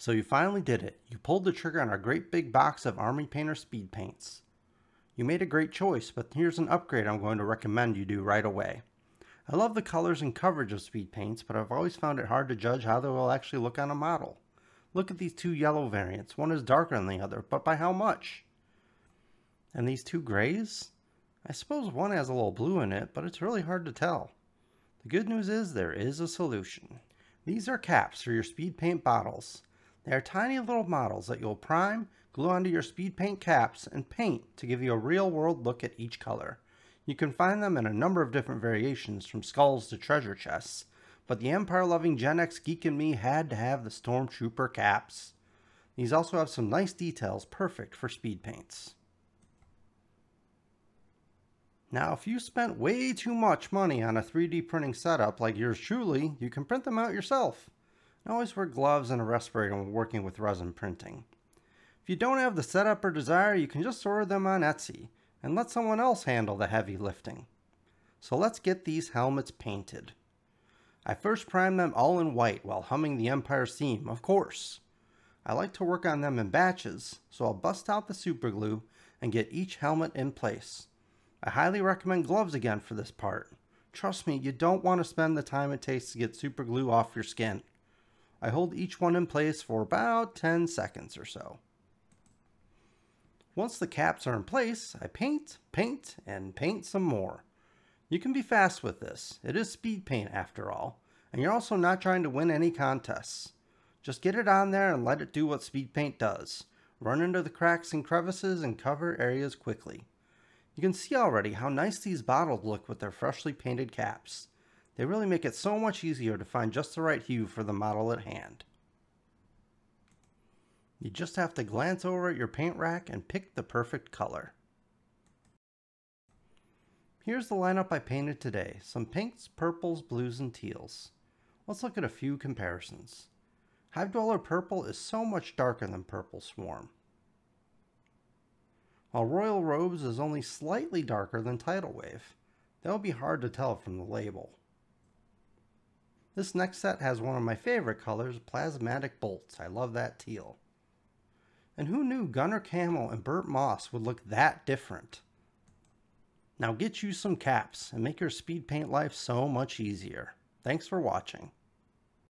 So you finally did it. You pulled the trigger on our great big box of Army Painter speed paints. You made a great choice, but here's an upgrade I'm going to recommend you do right away. I love the colors and coverage of speed paints, but I've always found it hard to judge how they will actually look on a model. Look at these two yellow variants. One is darker than the other, but by how much? And these two grays? I suppose one has a little blue in it, but it's really hard to tell. The good news is there is a solution. These are caps for your speed paint bottles. They are tiny little models that you'll prime, glue onto your speed paint caps, and paint to give you a real world look at each color. You can find them in a number of different variations from skulls to treasure chests, but the Empire loving Gen X geek in me had to have the Stormtrooper caps. These also have some nice details perfect for speed paints. Now, if you spent way too much money on a 3D printing setup like yours truly, you can print them out yourself. And always wear gloves and a respirator when working with resin printing. If you don't have the setup or desire, you can just order them on Etsy and let someone else handle the heavy lifting. So let's get these helmets painted. I first prime them all in white while humming the Empire theme, of course. I like to work on them in batches, so I'll bust out the super glue and get each helmet in place. I highly recommend gloves again for this part. Trust me, you don't want to spend the time it takes to get super glue off your skin. I hold each one in place for about 10 seconds or so. Once the caps are in place, I paint, paint, and paint some more. You can be fast with this. It is speed paint after all, and you're also not trying to win any contests. Just get it on there and let it do what speed paint does. Run into the cracks and crevices and cover areas quickly. You can see already how nice these bottles look with their freshly painted caps. They really make it so much easier to find just the right hue for the model at hand. You just have to glance over at your paint rack and pick the perfect color. Here's the lineup I painted today. Some pinks, purples, blues, and teals. Let's look at a few comparisons. Hive Dweller Purple is so much darker than Purple Swarm. While Royal Robes is only slightly darker than Tidal Wave. That will be hard to tell from the label. This next set has one of my favorite colors, Plasmatic Bolts. I love that teal. And who knew Gunnar Camel and Burnt Moss would look that different? Now get you some caps and make your speed paint life so much easier. Thanks for watching.